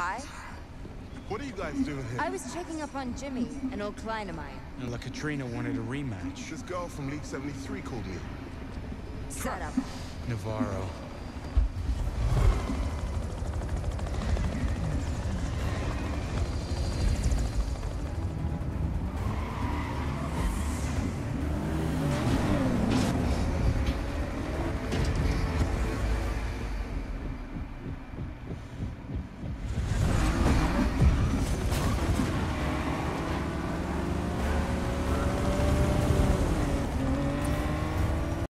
hi. What are you guys doing here? I was checking up on Jimmy, an old client of mine. And La Catrina wanted a rematch. This girl from League 73 called me. Shut up. Navarro.